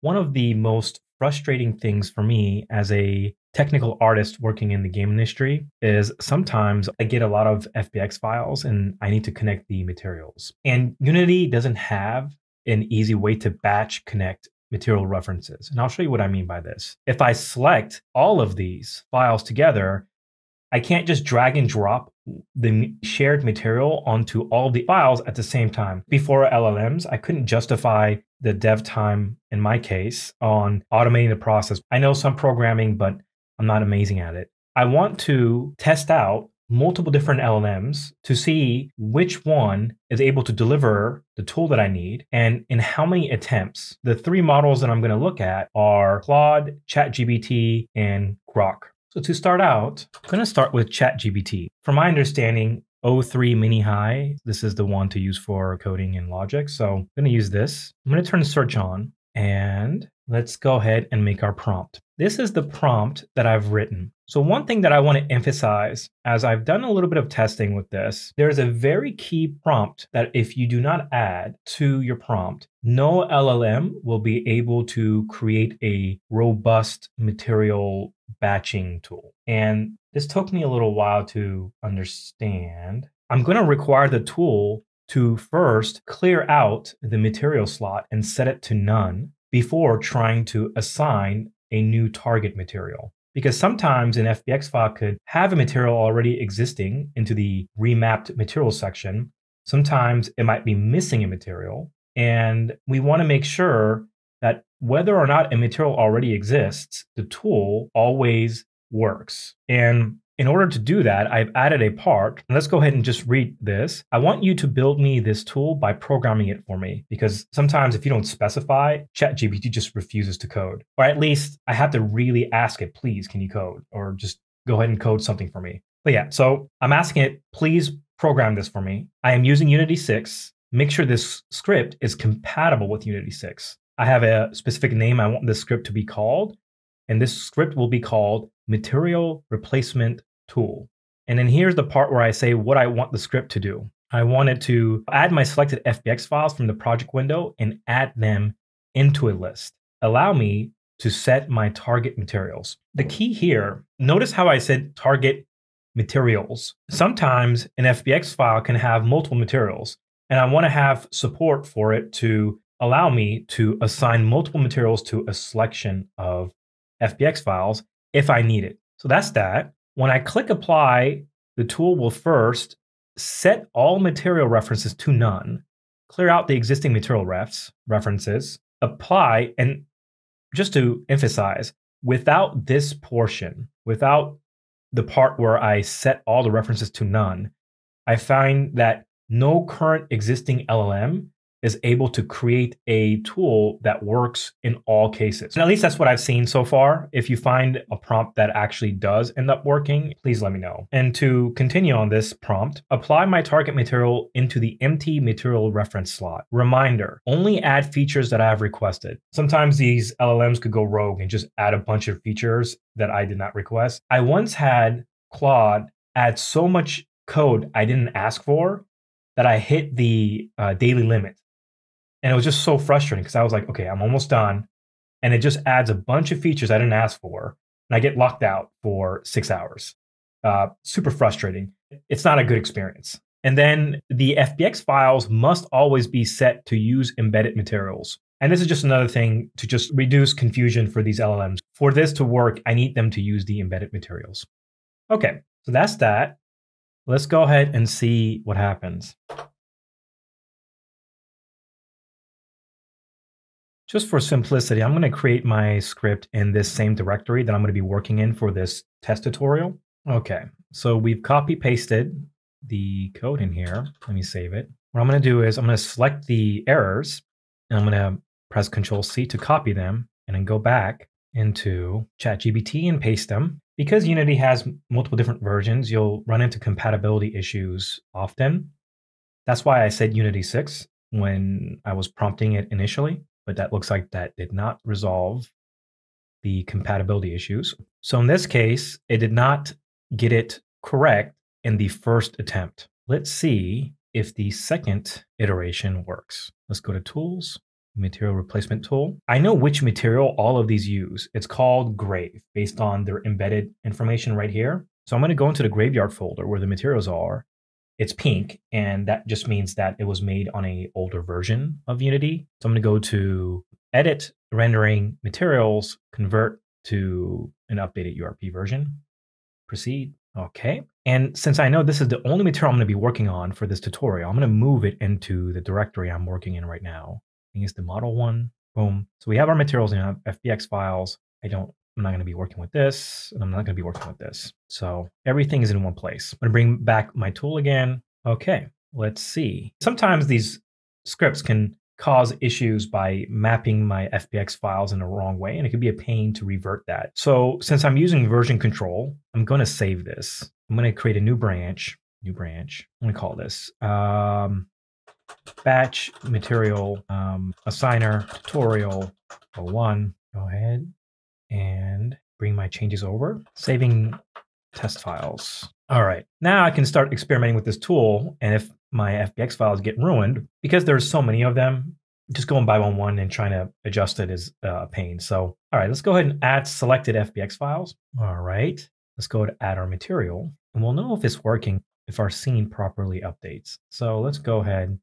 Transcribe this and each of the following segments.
one of the most frustrating things for me as a technical artist working in the game industry is sometimes I get a lot of FBX files and I need to connect the materials. And Unity doesn't have an easy way to batch connect material references. And I'll show you what I mean by this. If I select all of these files together, I can't just drag and drop the shared material onto all the files at the same time. Before LLMs, I couldn't justify the dev time, in my case, on automating the process. I know some programming, but I'm not amazing at it. I want to test out multiple different LLMs to see which one is able to deliver the tool that I need and in how many attempts. The three models that I'm going to look at are Claude, ChatGPT, and Grok. So to start out, I'm going to start with ChatGPT. From my understanding, O3 Mini High, this is the one to use for coding and logic. So I'm going to use this. I'm going to turn search on and let's go ahead and make our prompt. This is the prompt that I've written. So one thing that I want to emphasize as I've done a little bit of testing with this, there's a very key prompt that if you do not add to your prompt, no LLM will be able to create a robust material batching tool. And this took me a little while to understand. I'm going to require the tool to first clear out the material slot and set it to none before trying to assign a new target material. Because sometimes an FBX file could have a material already existing into the remapped material section. Sometimes it might be missing a material. And we want to make sure that whether or not a material already exists, the tool always works. And in order to do that, I've added a part. Let's go ahead and just read this. I want you to build me this tool by programming it for me because sometimes if you don't specify, ChatGPT just refuses to code. Or at least I have to really ask it, please, can you code? Or just go ahead and code something for me. But yeah, so I'm asking it, please program this for me. I am using Unity 6. Make sure this script is compatible with Unity 6. I have a specific name I want this script to be called, and this script will be called Material Replacement tool. And then here's the part where I say what I want the script to do. I want it to add my selected FBX files from the project window and add them into a list. Allow me to set my target materials. The key here, notice how I said target materials. Sometimes an FBX file can have multiple materials, and I want to have support for it to allow me to assign multiple materials to a selection of FBX files if I need it. So that's that. When I click apply, the tool will first set all material references to none, clear out the existing material refs, references, apply, and just to emphasize, without this portion, without the part where I set all the references to none, I find that no current existing LLM is able to create a tool that works in all cases. And at least that's what I've seen so far. If you find a prompt that actually does end up working, please let me know. And to continue on this prompt, apply my target material into the empty material reference slot. Reminder, only add features that I have requested. Sometimes these LLMs could go rogue and just add a bunch of features that I did not request. I once had Claude add so much code I didn't ask for that I hit the uh, daily limit and it was just so frustrating because I was like, okay, I'm almost done. And it just adds a bunch of features I didn't ask for. And I get locked out for six hours. Uh, super frustrating. It's not a good experience. And then the FBX files must always be set to use embedded materials. And this is just another thing to just reduce confusion for these LLMs. For this to work, I need them to use the embedded materials. Okay, so that's that. Let's go ahead and see what happens. Just for simplicity, I'm going to create my script in this same directory that I'm going to be working in for this test tutorial. Okay, so we've copy pasted the code in here. Let me save it. What I'm going to do is I'm going to select the errors and I'm going to press Control C to copy them and then go back into ChatGPT and paste them. Because Unity has multiple different versions, you'll run into compatibility issues often. That's why I said Unity 6 when I was prompting it initially but that looks like that did not resolve the compatibility issues. So in this case, it did not get it correct in the first attempt. Let's see if the second iteration works. Let's go to Tools, material replacement tool. I know which material all of these use. It's called Grave based on their embedded information right here. So I'm going to go into the graveyard folder where the materials are. It's pink, and that just means that it was made on a older version of Unity. So I'm going to go to edit, rendering, materials, convert to an updated URP version. Proceed. Okay. And since I know this is the only material I'm going to be working on for this tutorial, I'm going to move it into the directory I'm working in right now. I think it's the model one. Boom. So we have our materials in FBX files. I don't, I'm not going to be working with this, and I'm not going to be working with this. So everything is in one place. I'm going to bring back my tool again. Okay. Let's see. Sometimes these scripts can cause issues by mapping my FBX files in the wrong way, and it could be a pain to revert that. So since I'm using version control, I'm going to save this. I'm going to create a new branch, new branch. I'm going to call this um, batch material um, assigner tutorial 01. Go ahead and bring my changes over, saving test files. All right, now I can start experimenting with this tool. And if my FBX files get ruined, because there's so many of them, just going by one one and trying to adjust it is uh, a pain. So, all right, let's go ahead and add selected FBX files. All right, let's go to add our material and we'll know if it's working if our scene properly updates. So let's go ahead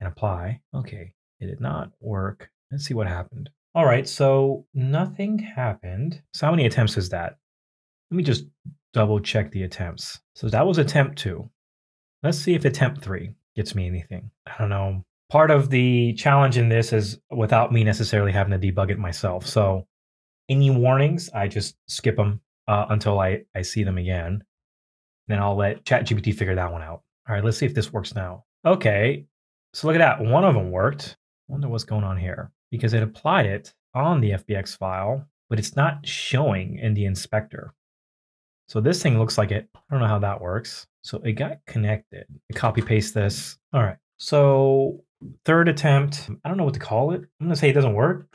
and apply. Okay, it did not work. Let's see what happened. All right, so nothing happened. So how many attempts is that? Let me just double check the attempts. So that was attempt two. Let's see if attempt three gets me anything. I don't know. Part of the challenge in this is without me necessarily having to debug it myself. So any warnings, I just skip them uh, until I, I see them again. Then I'll let ChatGPT figure that one out. All right, let's see if this works now. Okay, so look at that. One of them worked. wonder what's going on here because it applied it on the FBX file, but it's not showing in the inspector. So this thing looks like it. I don't know how that works. So it got connected. Copy paste this. All right. So third attempt, I don't know what to call it. I'm going to say it doesn't work,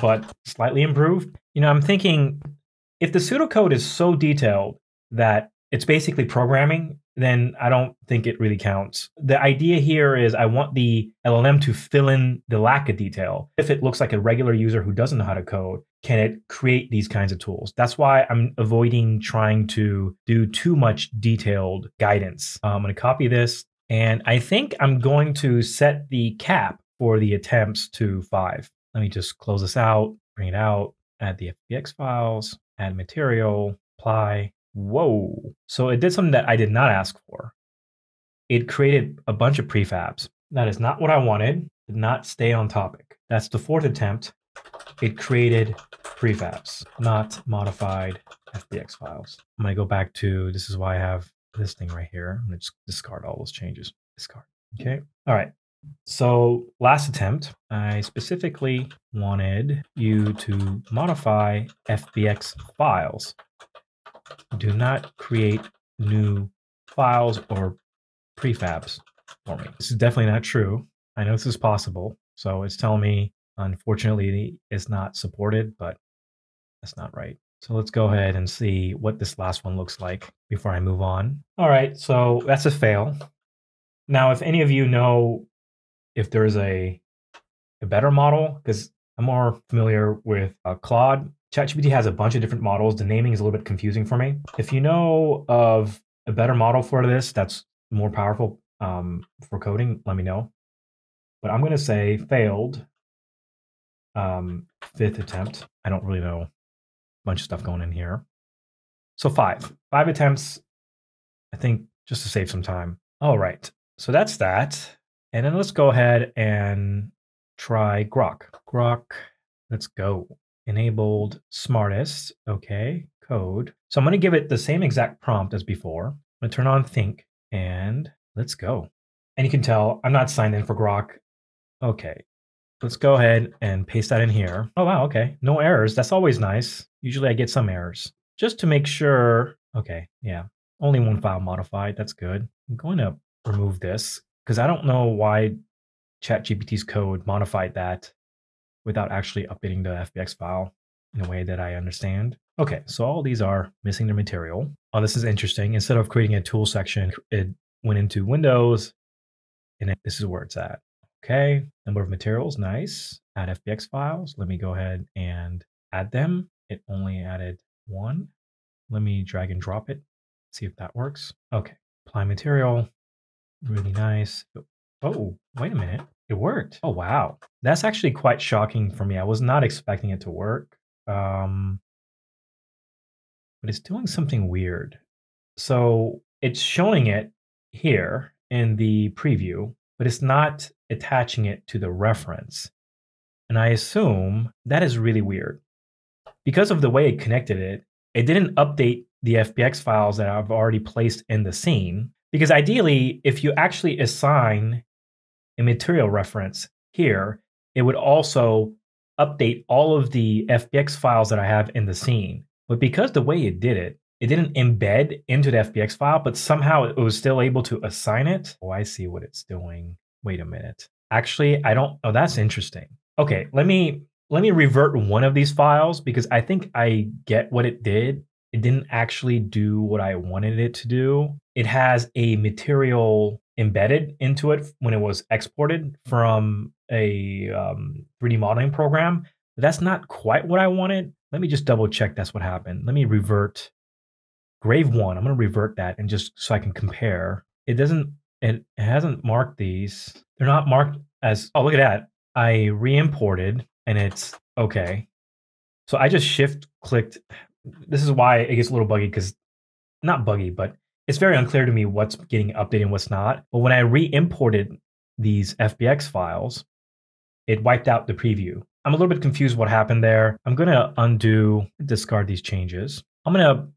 but slightly improved. You know, I'm thinking if the pseudocode is so detailed that it's basically programming, then I don't think it really counts. The idea here is I want the LLM to fill in the lack of detail. If it looks like a regular user who doesn't know how to code, can it create these kinds of tools? That's why I'm avoiding trying to do too much detailed guidance. Uh, I'm going to copy this, and I think I'm going to set the cap for the attempts to five. Let me just close this out, bring it out, add the FBX files, add material, apply, Whoa. So it did something that I did not ask for. It created a bunch of prefabs. That is not what I wanted. Did not stay on topic. That's the fourth attempt. It created prefabs, not modified FBX files. I'm going to go back to this is why I have this thing right here. I'm going to just discard all those changes. Discard. Okay. All right. So last attempt, I specifically wanted you to modify FBX files do not create new files or prefabs for me. This is definitely not true. I know this is possible. So it's telling me, unfortunately, it's not supported, but that's not right. So let's go ahead and see what this last one looks like before I move on. All right, so that's a fail. Now, if any of you know if there's a, a better model, because I'm more familiar with uh, Claude ChatGPT has a bunch of different models. The naming is a little bit confusing for me. If you know of a better model for this that's more powerful um, for coding, let me know. But I'm going to say failed um, fifth attempt. I don't really know a bunch of stuff going in here. So five, five attempts. I think just to save some time. All right. So that's that. And then let's go ahead and try Grok. Grok, let's go enabled smartest. Okay, code. So I'm going to give it the same exact prompt as before. I'm going to turn on think and let's go. And you can tell I'm not signed in for Grok. Okay, let's go ahead and paste that in here. Oh, wow. Okay. No errors. That's always nice. Usually I get some errors just to make sure. Okay. Yeah. Only one file modified. That's good. I'm going to remove this because I don't know why ChatGPT's code modified that without actually updating the FBX file in a way that I understand. Okay, so all these are missing their material. Oh, this is interesting. Instead of creating a tool section, it went into Windows, and this is where it's at. Okay, number of materials, nice. Add FBX files. Let me go ahead and add them. It only added one. Let me drag and drop it, see if that works. Okay, apply material, really nice. Oh, wait a minute, it worked. Oh, wow. That's actually quite shocking for me. I was not expecting it to work. Um, but it's doing something weird. So it's showing it here in the preview, but it's not attaching it to the reference. And I assume that is really weird. Because of the way it connected it, it didn't update the FBX files that I've already placed in the scene. Because ideally, if you actually assign a material reference here, it would also update all of the FBX files that I have in the scene. But because the way it did it, it didn't embed into the FBX file, but somehow it was still able to assign it. Oh, I see what it's doing. Wait a minute. Actually, I don't. Oh, that's interesting. Okay, let me let me revert one of these files because I think I get what it did. It didn't actually do what I wanted it to do. It has a material embedded into it when it was exported from a um, 3D modeling program. But that's not quite what I wanted. Let me just double check that's what happened. Let me revert grave one. I'm going to revert that and just so I can compare. It doesn't, it hasn't marked these. They're not marked as, oh, look at that. I re-imported and it's okay. So I just shift clicked. This is why it gets a little buggy because not buggy, but it's very unclear to me what's getting updated and what's not. But when I re-imported these FBX files, it wiped out the preview. I'm a little bit confused what happened there. I'm going to undo, discard these changes. I'm going to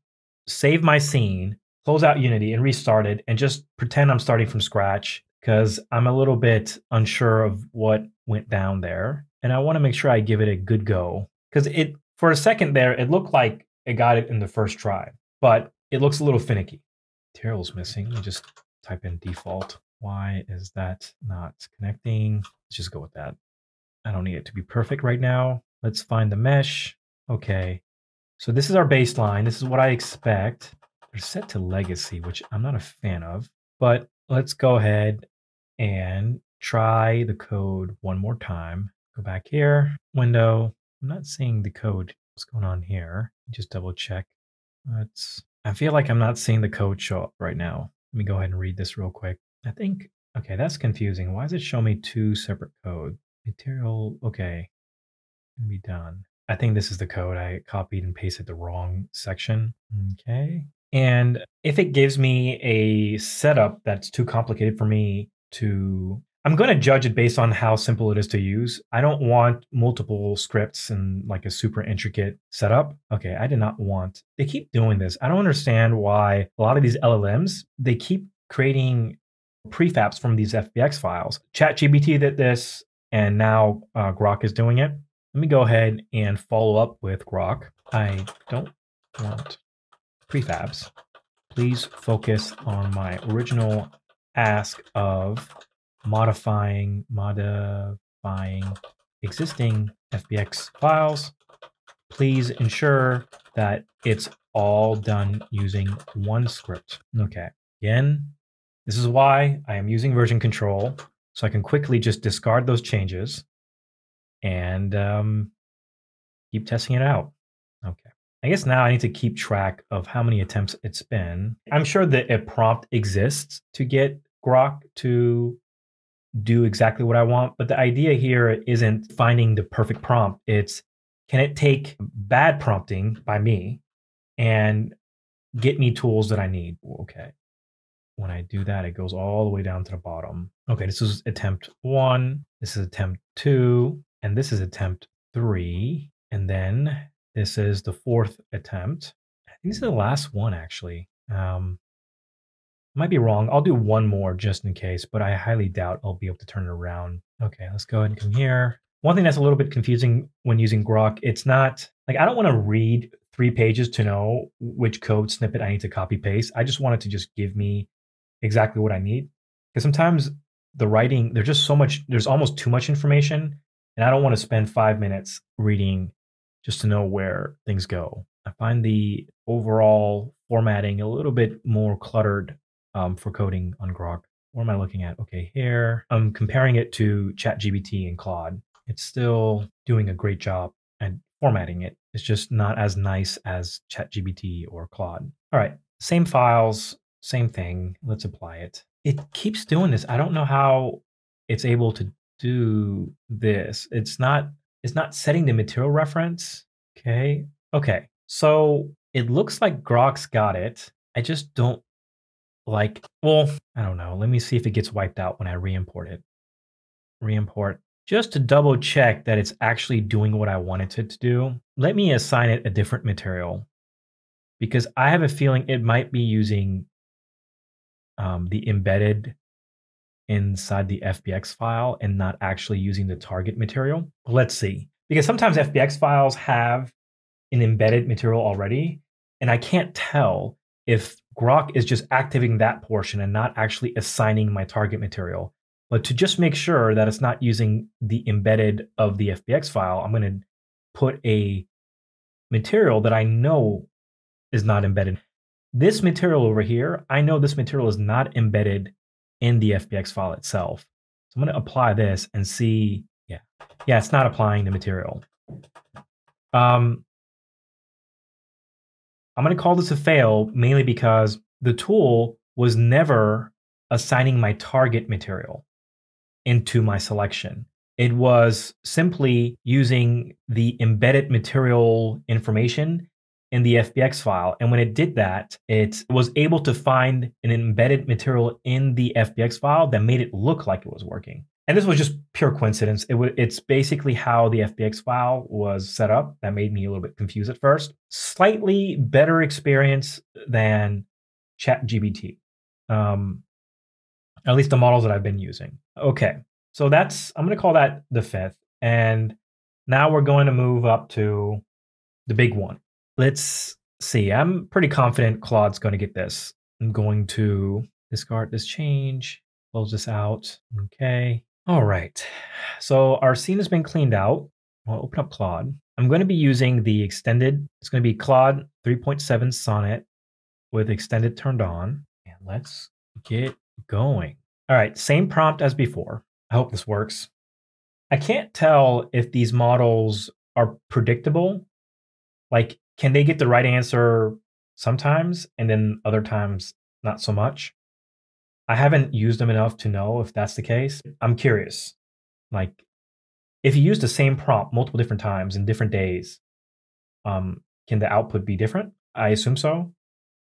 save my scene, close out Unity and restart it and just pretend I'm starting from scratch because I'm a little bit unsure of what went down there. And I want to make sure I give it a good go because it, for a second there, it looked like it got it in the first try, but it looks a little finicky. Material's missing. Let me just type in default. Why is that not connecting? Let's just go with that. I don't need it to be perfect right now. Let's find the mesh. Okay. So this is our baseline. This is what I expect. They're set to legacy, which I'm not a fan of. But let's go ahead and try the code one more time. Go back here, window. I'm not seeing the code. What's going on here? Just double check. Let's, I feel like I'm not seeing the code show up right now. Let me go ahead and read this real quick. I think, okay, that's confusing. Why does it show me two separate code? Material, okay, can be done. I think this is the code. I copied and pasted the wrong section. Okay. And if it gives me a setup that's too complicated for me to, I'm going to judge it based on how simple it is to use. I don't want multiple scripts and like a super intricate setup. Okay. I did not want, they keep doing this. I don't understand why a lot of these LLMs, they keep creating prefabs from these FBX files. ChatGPT did this, and now uh, Grok is doing it. Let me go ahead and follow up with Grok. I don't want prefabs. Please focus on my original ask of modifying, modifying existing FBX files. Please ensure that it's all done using one script. Okay, again, this is why I am using version control so I can quickly just discard those changes and um, keep testing it out. Okay. I guess now I need to keep track of how many attempts it's been. I'm sure that a prompt exists to get Grok to do exactly what I want, but the idea here isn't finding the perfect prompt. It's can it take bad prompting by me and get me tools that I need? Okay when I do that, it goes all the way down to the bottom. Okay, this is attempt one, this is attempt two, and this is attempt three. And then this is the fourth attempt. I think this is the last one, actually. Um, might be wrong. I'll do one more just in case, but I highly doubt I'll be able to turn it around. Okay, let's go ahead and come here. One thing that's a little bit confusing when using Grok, it's not like I don't want to read three pages to know which code snippet I need to copy paste. I just want it to just give me exactly what I need. Because sometimes the writing, there's just so much, there's almost too much information. And I don't want to spend five minutes reading just to know where things go. I find the overall formatting a little bit more cluttered um, for coding on Grok. what am I looking at? Okay, here I'm comparing it to ChatGPT and Claude. It's still doing a great job at formatting it. It's just not as nice as ChatGPT or Claude. All right, same files, same thing. Let's apply it. It keeps doing this. I don't know how it's able to do this. It's not it's not setting the material reference. Okay. Okay. So it looks like Grok's got it. I just don't like, well, I don't know. Let me see if it gets wiped out when I re-import it. Re-import just to double check that it's actually doing what I wanted it to do. Let me assign it a different material because I have a feeling it might be using um, the embedded inside the FBX file and not actually using the target material. Let's see. Because sometimes FBX files have an embedded material already, and I can't tell if Grok is just activating that portion and not actually assigning my target material. But to just make sure that it's not using the embedded of the FBX file, I'm going to put a material that I know is not embedded. This material over here, I know this material is not embedded in the FBX file itself. So I'm going to apply this and see, yeah, yeah, it's not applying the material. Um, I'm going to call this a fail mainly because the tool was never assigning my target material into my selection. It was simply using the embedded material information in the FBX file. And when it did that, it was able to find an embedded material in the FBX file that made it look like it was working. And this was just pure coincidence. It w- it's basically how the FBX file was set up. That made me a little bit confused at first. Slightly better experience than ChatGPT, um, at least the models that I've been using. Okay, so that's I'm going to call that the fifth, and now we're going to move up to the big one, Let's see. I'm pretty confident Claude's going to get this. I'm going to discard this change, close this out. Okay. All right. So our scene has been cleaned out. I'll open up Claude. I'm going to be using the extended, it's going to be Claude 3.7 Sonnet with extended turned on. And let's get going. All right, same prompt as before. I hope this works. I can't tell if these models are predictable. Like can they get the right answer sometimes and then other times not so much? I haven't used them enough to know if that's the case. I'm curious. Like, if you use the same prompt multiple different times in different days, um, can the output be different? I assume so.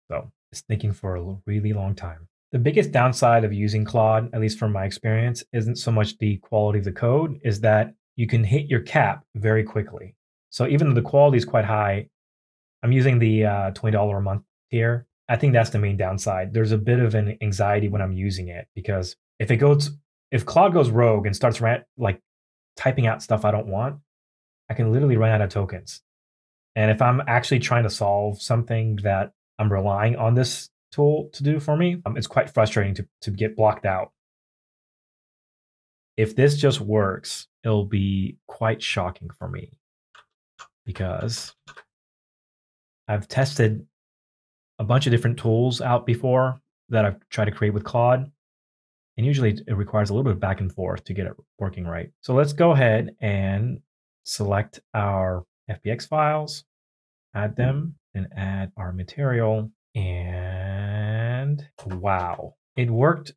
So it's thinking for a really long time. The biggest downside of using Claude, at least from my experience, isn't so much the quality of the code, is that you can hit your cap very quickly. So even though the quality is quite high, I'm using the uh, $20 a month tier. I think that's the main downside. There's a bit of an anxiety when I'm using it because if it goes, if Claude goes rogue and starts like typing out stuff I don't want, I can literally run out of tokens. And if I'm actually trying to solve something that I'm relying on this tool to do for me, um, it's quite frustrating to, to get blocked out. If this just works, it'll be quite shocking for me because I've tested a bunch of different tools out before that I've tried to create with Claude. And usually it requires a little bit of back and forth to get it working right. So let's go ahead and select our FBX files, add them, and add our material. And wow, it worked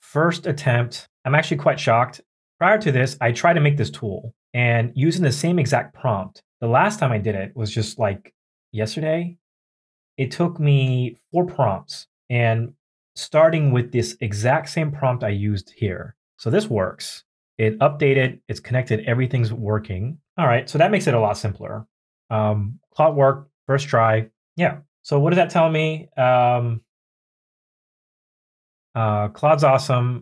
first attempt. I'm actually quite shocked. Prior to this, I tried to make this tool and using the same exact prompt. The last time I did it was just like yesterday, it took me four prompts and starting with this exact same prompt I used here. So this works. It updated, it's connected, everything's working. All right, so that makes it a lot simpler. Um, Claude work, first try. Yeah. So what does that tell me? Um, uh, Claude's awesome.